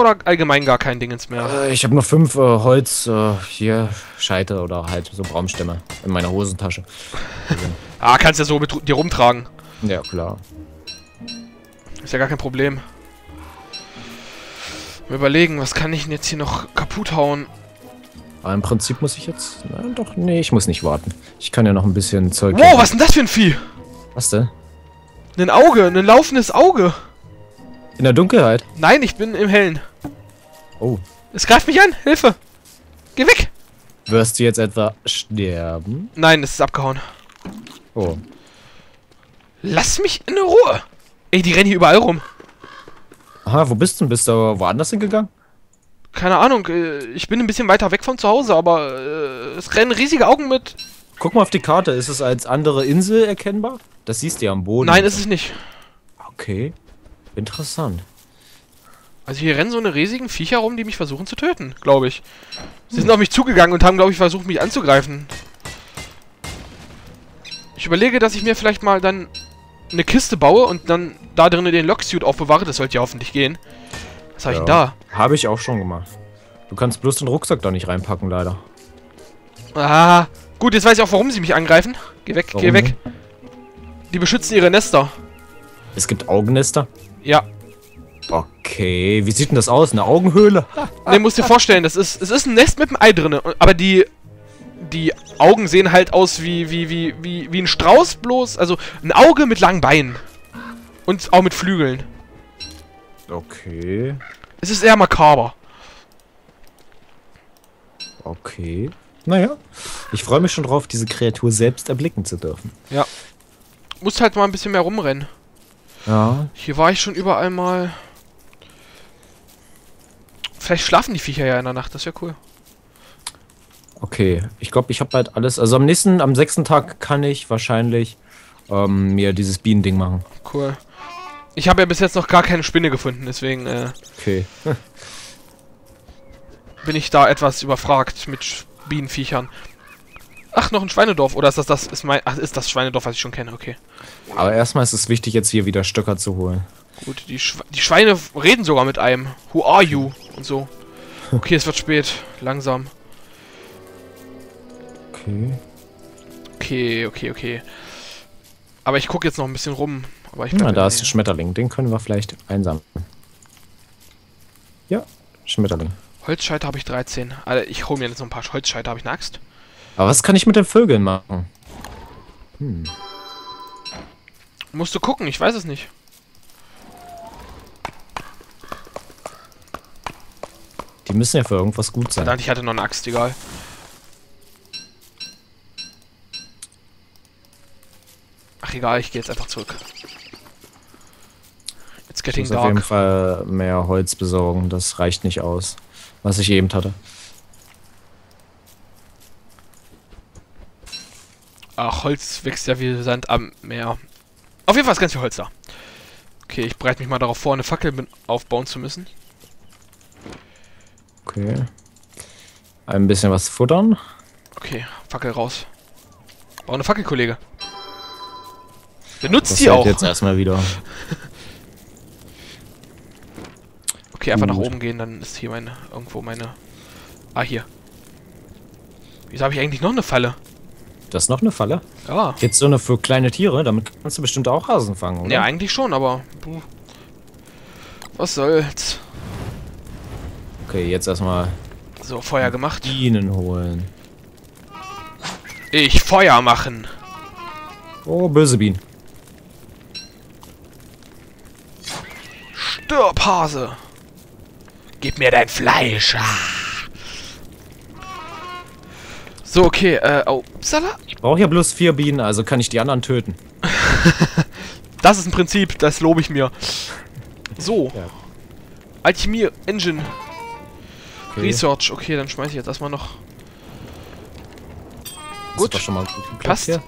Oder allgemein gar kein Dingens mehr? Äh, ich habe noch fünf äh, Holz, äh, hier, Scheite oder halt so Baumstämme in meiner Hosentasche. ah, kannst ja so mit dir rumtragen. Ja, klar. Ist ja gar kein Problem. Mal überlegen, was kann ich denn jetzt hier noch kaputt hauen? Aber im Prinzip muss ich jetzt... Na, doch, nee, ich muss nicht warten. Ich kann ja noch ein bisschen Zeug... Wow, was ist denn das für ein Vieh? Was denn? Ein Auge, ein laufendes Auge. In der Dunkelheit? Nein, ich bin im Hellen. Oh. Es greift mich an. Hilfe. Geh weg. Wirst du jetzt etwa sterben? Nein, es ist abgehauen. Oh. Lass mich in Ruhe. Ey, die rennen hier überall rum. Aha, wo bist du? Bist du woanders hingegangen? Keine Ahnung. äh, Ich bin ein bisschen weiter weg von zu Hause, aber äh, es rennen riesige Augen mit. Guck mal auf die Karte. Ist es als andere Insel erkennbar? Das siehst du ja am Boden. Nein, ist es nicht. Okay. Interessant. Also hier rennen so eine riesigen Viecher rum, die mich versuchen zu töten, glaube ich. Sie sind auf mich zugegangen und haben, glaube ich, versucht, mich anzugreifen. Ich überlege, dass ich mir vielleicht mal dann eine Kiste baue und dann da drinnen den Locksuit aufbewahre. Das sollte ja hoffentlich gehen. Was habe ich denn da? Habe ich auch schon gemacht. Du kannst bloß den Rucksack da nicht reinpacken, leider. Ah, gut, jetzt weiß ich auch, warum sie mich angreifen. Geh weg, geh Warum weg. Die beschützen ihre Nester. Es gibt Augennester? Ja. Okay, wie sieht denn das aus? Eine Augenhöhle? Ne, musst dir vorstellen, das ist, es ist ein Nest mit einem Ei drinne, aber die, die Augen sehen halt aus wie, wie, wie, wie, wie ein Strauß bloß, also ein Auge mit langen Beinen. Und auch mit Flügeln. Okay, Es ist eher makaber. okay. Naja, ich freue mich schon drauf, diese Kreatur selbst erblicken zu dürfen. Musst halt mal ein bisschen mehr rumrennen. Ja, Hier war ich schon überall mal. Vielleicht schlafen die Viecher ja in der Nacht, das wäre cool. okay. Ich glaube, ich habe bald alles. Also am nächsten, am sechsten Tag kann ich wahrscheinlich ähm, mir dieses Bienending machen. Cool. Ich habe ja bis jetzt noch gar keine Spinne gefunden, deswegen äh, Okay. bin ich da etwas überfragt mit Bienenviechern. Ach, noch ein Schweinedorf. Oder ist das das, ist mein, ach, ist das Schweinedorf, was ich schon kenne, okay. Aber erstmal ist es wichtig, jetzt hier wieder Stöcker zu holen. Gut, die, Schw die Schweine reden sogar mit einem. Who are you? Und so. Okay, es wird spät. Langsam. Okay. Okay, okay, okay. Aber ich gucke jetzt noch ein bisschen rum. Aber ich Na, da ist der ein Schmetterling. Den können wir vielleicht einsammeln. Ja, Schmetterling. Nähe. Holzscheite habe ich 13. Alter, ich hole mir jetzt noch ein paar Holzscheite. Habe ich eine Axt? Aber was kann ich mit den Vögeln machen? Hm. Musst du gucken, ich weiß es nicht. Die müssen ja für irgendwas gut sein. Verdammt, ich hatte noch eine Axt, egal. Ach egal, ich gehe jetzt einfach zurück. It's Ich getting muss auf jeden dark. Fall mehr Holz besorgen. Das reicht nicht aus. Was ich eben hatte. Ach, Holz wächst ja wie Sand am Meer. Auf jeden Fall ist ganz viel Holz da. Okay, ich bereite mich mal darauf vor, eine Fackel aufbauen zu müssen. Okay. Ein bisschen was futtern. Okay, Fackel raus. Bau eine Fackel, Kollege. Benutzt sie auch. jetzt erstmal wieder. Okay, einfach nach Gut. oben gehen, dann ist hier meine, irgendwo meine... Ah, hier. Wieso habe ich eigentlich noch eine Falle? Das ist noch eine Falle. Ja. Jetzt so eine für kleine Tiere. Damit kannst du bestimmt auch Hasen fangen, oder? Ja, eigentlich schon, aber... Was soll's. Okay, jetzt erstmal So, Feuer gemacht. Bienen holen. Ich Feuer machen. Oh, böse Bienen. Stirb, Hase. Gib mir dein Fleisch. Ah. So, okay, äh, oh, upsala. Ich brauche ja bloß vier Bienen, also kann ich die anderen töten. Das ist ein Prinzip, das lobe ich mir. So. Ja. Alchemie Engine Okay. Research. Okay, dann schmeiße ich jetzt erstmal noch. Das Gut. doch schon mal gut Passt. hier.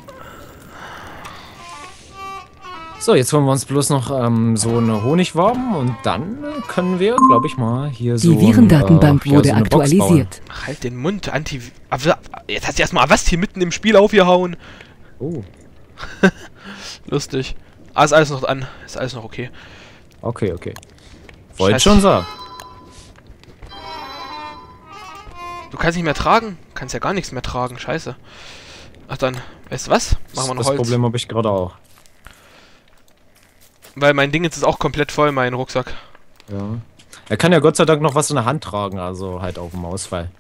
So, jetzt holen wir uns bloß noch ähm, so eine Honigwaben und dann können wir, glaube ich mal, hier so Die Virendatenbank äh, ja, wurde so eine Box bauen. aktualisiert. Ach, halt den Mund, Anti... Jetzt hast du erstmal Avast hier mitten im Spiel aufgehauen. Oh, Lustig. Ah, ist alles noch an. Ist alles noch okay. okay, okay. Wollte Scheiße. schon sagen. Du kannst nicht mehr tragen? Du kannst ja gar nichts mehr tragen, scheiße. Ach dann, weißt du was? Machen wir noch das Holz. Problem habe ich gerade auch. Weil mein Ding jetzt ist auch komplett voll, mein Rucksack. Ja. Er kann ja Gott sei Dank noch was in der Hand tragen, also halt auf dem Ausfall.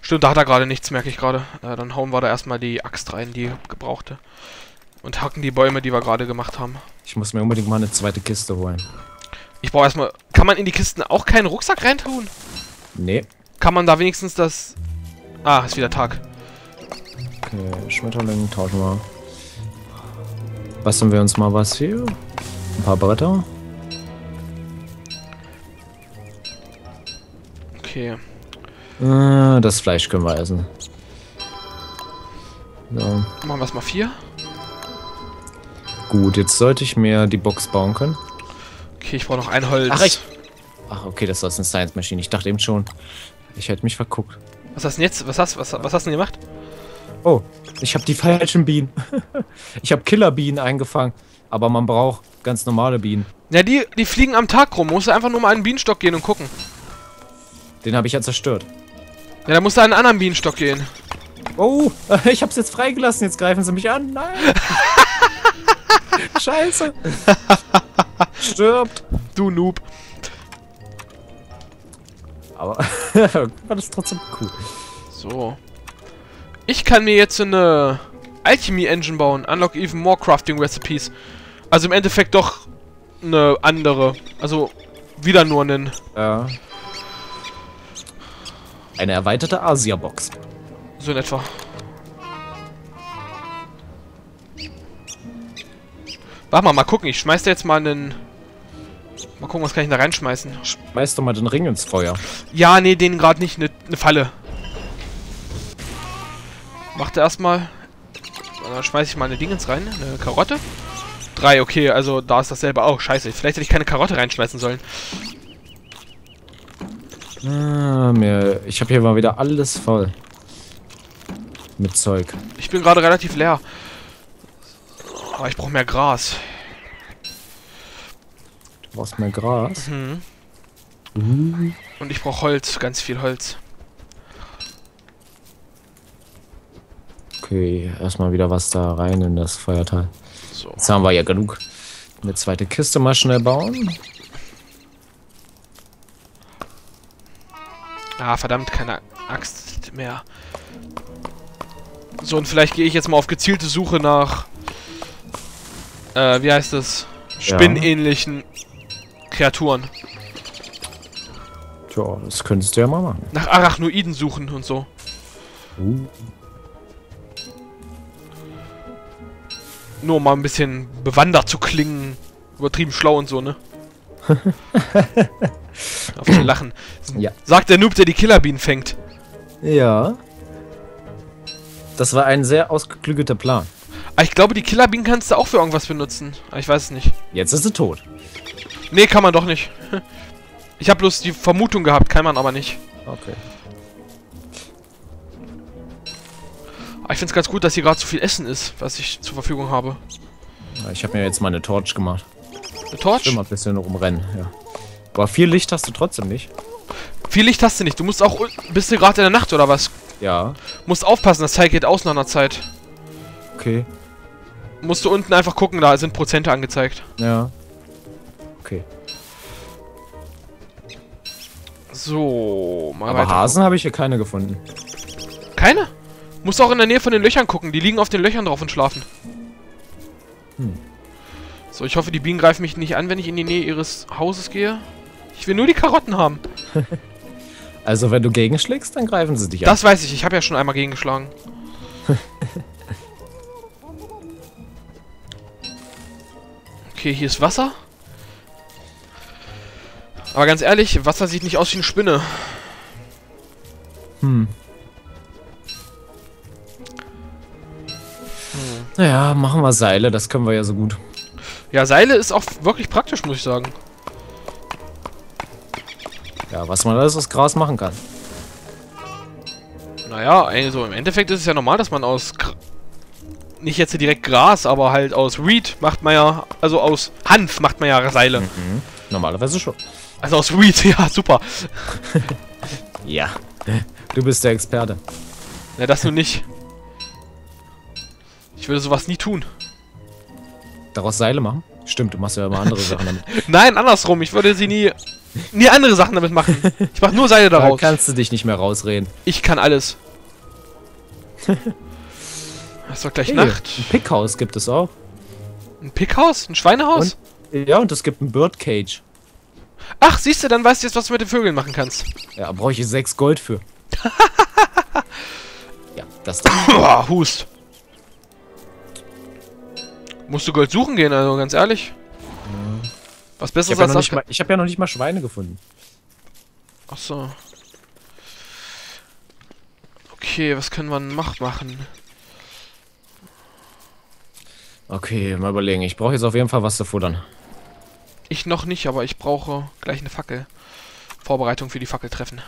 Stimmt, da hat er gerade nichts, merke ich gerade. Äh, dann hauen wir da erstmal die Axt rein, die gebrauchte. Und hacken die Bäume, die wir gerade gemacht haben. Ich muss mir unbedingt mal eine zweite Kiste holen. Ich brauche erstmal... Kann man in die Kisten auch keinen Rucksack reintun? Nee. Kann man da wenigstens das... Ah, ist wieder Tag. Okay, Schmetterling tauschen wir. Basteln wir uns mal was hier. Ein paar Bretter. Okay. Äh, das Fleisch können wir essen. So. Machen wir es mal vier. Gut, jetzt sollte ich mir die Box bauen können. Okay, ich brauche noch ein Holz. Ach, ich- Ach, okay, das ist eine Science Machine. Ich dachte eben schon. Ich hätte mich verguckt. Was hast du denn jetzt? Was hast, was, was hast du denn gemacht? Oh, ich habe die falschen Bienen. ich habe Killerbienen eingefangen. Aber man braucht ganz normale Bienen. Ja, die, die fliegen am Tag rum. Musst du einfach nur mal den Bienenstock gehen und gucken. Den habe ich ja zerstört. Ja, dann musst du einen anderen Bienenstock gehen. Oh, ich hab's jetzt freigelassen. Jetzt greifen sie mich an. Nein. Scheiße. Stirbt. Du Noob. Aber war das trotzdem cool. So. Ich kann mir jetzt eine Alchemy Engine bauen. Unlock even more crafting recipes. Also im Endeffekt doch eine andere. Also wieder nur einen. Ja. Eine erweiterte Asia-Box. So in etwa. Warte mal, mal gucken. Ich schmeiß da jetzt mal einen... Mal gucken, was kann ich da reinschmeißen. Schmeiß doch mal den Ring ins Feuer. Ja, nee, den gerade nicht. Eine ne Falle. Macht er erstmal. Und Dann schmeiß ich mal eine Dingens rein. Eine Karotte. Drei, okay, also da ist dasselbe auch. Scheiße, vielleicht hätte ich keine Karotte reinschmeißen sollen. Ah, mir, ich habe hier mal wieder alles voll. Mit Zeug. Ich bin gerade relativ leer. Aber ich brauche mehr Gras. Du brauchst mehr Gras. Mhm. Uh. Und ich brauche Holz, ganz viel Holz. Okay, erstmal wieder was da rein in das Feuerteil. So. Jetzt haben wir ja genug. Eine zweite Kiste mal schnell bauen. Ah, verdammt, keine Axt mehr. So, und vielleicht gehe ich jetzt mal auf gezielte Suche nach... Äh, wie heißt das? Spinnähnlichen Kreaturen. Tja, das könntest du ja mal machen. Nach Arachnoiden suchen und so. Uh. Nur um mal ein bisschen bewandert zu klingen. Übertrieben schlau und so, ne? Auf den Lachen. Ja. Sagt der Noob, der die Killerbienen fängt. Ja. Das war ein sehr ausgeklügelter Plan. Aber ich glaube, die Killerbienen kannst du auch für irgendwas benutzen. Aber ich weiß es nicht. Jetzt ist sie tot. Nee, kann man doch nicht. Ich habe bloß die Vermutung gehabt, kann man aber nicht. Okay. Aber ich finde es ganz gut, dass hier gerade so viel Essen ist, was ich zur Verfügung habe. Ja, Ich habe mir jetzt mal eine Torch gemacht. Eine Torch? Immer ein bisschen rumrennen, ja. Aber viel Licht hast du trotzdem nicht. Viel Licht hast du nicht. Du musst auch... Bist du gerade in der Nacht oder was? Ja. Musst aufpassen, das Teil geht aus nach einer Zeit. Okay. Musst du unten einfach gucken, da sind Prozente angezeigt. Ja. Okay. So, mal Aber weiter. Hasen habe ich hier keine gefunden. Keine? Musst auch in der Nähe von den Löchern gucken. Die liegen auf den Löchern drauf und schlafen. Hm. So, ich hoffe, die Bienen greifen mich nicht an, wenn ich in die Nähe ihres Hauses gehe. Ich will nur die Karotten haben. Also wenn du gegenschlägst, dann greifen sie dich an. Das weiß ich. Ich habe ja schon einmal gegengeschlagen. Okay, hier ist Wasser. Aber ganz ehrlich, Wasser sieht nicht aus wie eine Spinne. Hm. Naja, machen wir Seile, das können wir ja so gut. Ja, Seile ist auch wirklich praktisch, muss ich sagen. Ja, was man alles aus Gras machen kann. Naja, also im Endeffekt ist es ja normal, dass man aus... Gr nicht jetzt direkt Gras, aber halt aus Reed macht man ja... Also aus Hanf macht man ja Seile. Mhm. Normalerweise schon. Also aus Reed, ja, super. Ja. Du bist der Experte. Na, das nur nicht. Ich würde sowas nie tun. Daraus Seile machen? Stimmt, du machst ja immer andere Sachen damit. Nein, andersrum. Ich würde sie nie, nie andere Sachen damit machen. Ich mache nur Seile Da daraus. kannst du dich nicht mehr rausreden. Ich kann alles. Es doch gleich Hey, Nacht. Ein Pickhaus gibt es auch. Ein Pickhaus? Ein Schweinehaus? Ja, und es gibt ein Birdcage. Ach, siehst du, dann weißt du jetzt, was du mit den Vögeln machen kannst. Ja, brauche ich sechs Gold für. ja, das da. Boah, Hust. Musst du Gold suchen gehen, also ganz ehrlich. Was Ich Besseres habe ja, als das? mal- ich hab ja noch nicht mal Schweine gefunden. Ach so. Okay, was können wir noch machen? Okay, mal überlegen. Ich brauche jetzt auf jeden Fall was zu futtern. Ich noch nicht, aber ich brauche gleich eine Fackel. Vorbereitung für die Fackeltreffen.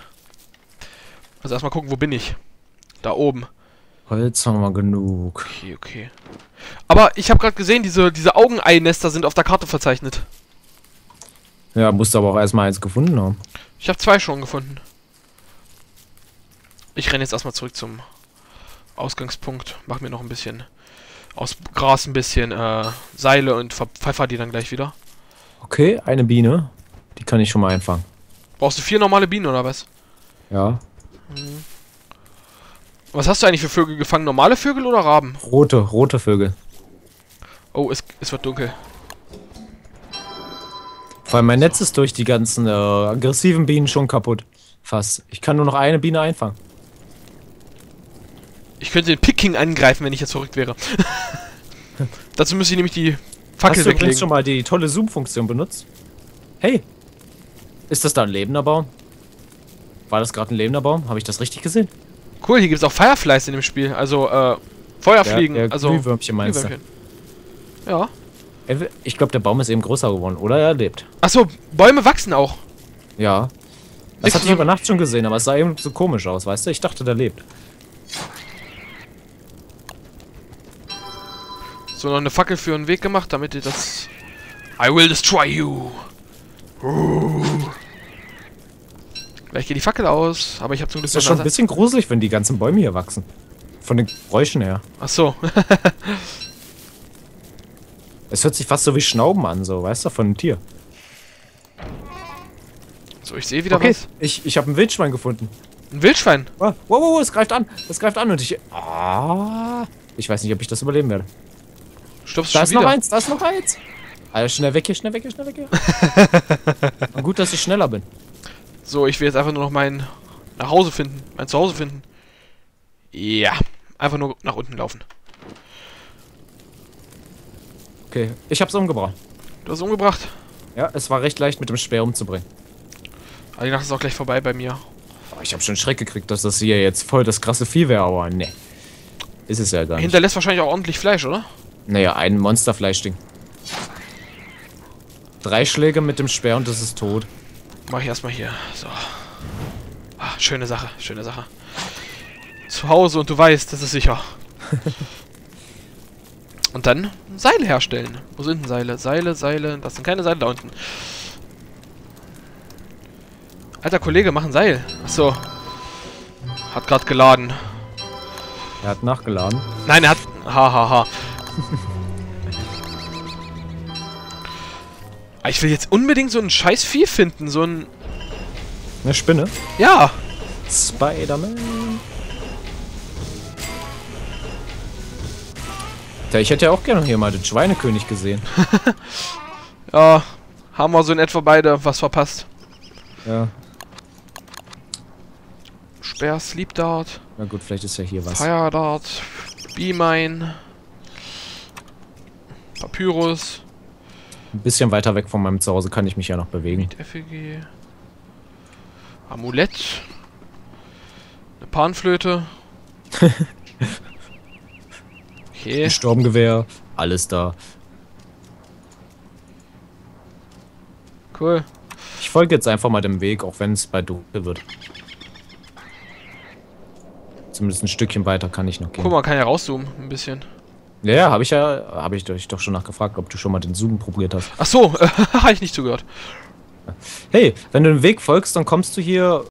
Also erstmal gucken, wo bin ich? Da oben. Holz haben wir genug. Okay, okay. Aber ich habe gerade gesehen, diese, diese Augenei-Nester sind auf der Karte verzeichnet. Ja, musst du aber auch erstmal eins gefunden haben. Ich habe zwei schon gefunden. Ich renne jetzt erstmal zurück zum Ausgangspunkt. Mach mir noch ein bisschen aus Gras ein bisschen äh, Seile und verpfeffer die dann gleich wieder. Okay, eine Biene. Die kann ich schon mal einfangen. Brauchst du vier normale Bienen oder was? Ja. Was hast du eigentlich für Vögel gefangen? Normale Vögel oder Raben? Rote, rote Vögel. Oh, es, es wird dunkel. Vor allem mein Netz ist durch die ganzen äh, aggressiven Bienen schon kaputt. Fast. Ich kann nur noch eine Biene einfangen. Ich könnte den Picking angreifen, wenn ich jetzt verrückt wäre. Dazu müsste ich nämlich die Fackel Hast du weglegen. schon mal die tolle Zoom-Funktion benutzt? Hey! Ist das da ein lebender Baum? War das gerade ein lebender Baum? Habe ich das richtig gesehen? Cool, hier gibt es auch Fireflies in dem Spiel. Also, äh, Feuerfliegen. Der also, Glühwürmchen meinst du? Glühwürmchen. Ja. Er will- Ich glaube, der Baum ist eben größer geworden. Oder er lebt. Achso, Bäume wachsen auch. Ja. Das hatte ich über Nacht schon gesehen, aber es sah eben so komisch aus, weißt du? Ich dachte, der lebt. So, noch eine Fackel für einen Weg gemacht, damit ihr das... I will destroy you. Uh. Gleich geht die Fackel aus, aber ich habe zum Glück Ist ja noch schon ein bisschen gruselig, wenn die ganzen Bäume hier wachsen. Von den Geräuschen her. Ach so. Es hört sich fast so wie Schnauben an, so, weißt du, von einem Tier. so, ich sehe wieder Okay, was. ich, ich habe ein Wildschwein gefunden. Ein Wildschwein. Wow, wow, wow, es greift an. Es greift an und ich. Ah. Ich weiß nicht, ob ich das überleben werde. Stirbst Da ist noch wieder. eins, da ist noch eins. Also schnell weg hier, schnell weg hier, schnell weg hier. Gut, dass ich schneller bin. So, ich will jetzt einfach nur noch mein nach Hause finden, mein Zuhause finden. Ja, einfach nur nach unten laufen. Okay, ich hab's umgebracht. Du hast umgebracht. Ja, es war recht leicht mit dem Speer umzubringen. Aber die Nacht ist auch gleich vorbei bei mir. Oh, ich habe schon Schreck gekriegt, dass das hier jetzt voll das krasse Vieh wäre, aber ne. Ist es ja gar nicht. Hinterlässt wahrscheinlich auch ordentlich Fleisch, oder? Naja, ein Monsterfleischding. Drei Schläge mit dem Speer und es ist tot. Mach ich erstmal hier. So. Ah, schöne Sache, schöne Sache. Zu Hause und du weißt, das ist sicher. und dann Seile herstellen. Wo sind denn Seile? Seile, Seile. Das sind keine Seile da unten. Alter Kollege, mach ein Seil. Achso. Hat gerade geladen. Er hat nachgeladen. Nein, er hat. Ha, ha, ha. Ich will jetzt unbedingt so ein scheiß Vieh finden. So ein. Eine Spinne. Ja. Spider-Man. Tja, ich hätte ja auch gerne hier mal den Schweinekönig gesehen. Ja. Haben wir so in etwa beide was verpasst. Ja. Speer, Sleep Dart, Na gut, vielleicht ist ja hier was. Fire Dart, Beamine, Papyrus, Ein bisschen weiter weg von meinem Zuhause kann ich mich ja noch bewegen. Effigie, Amulett, eine Panflöte. Okay. Ein Sturmgewehr, alles da. Cool. Ich folge jetzt einfach mal dem Weg, auch wenn es bei dunkel wird. Zumindest ein Stückchen weiter kann ich noch gehen. Guck mal, kann ja rauszoomen, ein bisschen. Ja, ja, habe ich ja, habe ich dich doch schon nachgefragt, ob du schon mal den Zoom probiert hast. Ach so, äh, habe ich nicht zugehört. Hey, wenn du den Weg folgst, dann kommst du hier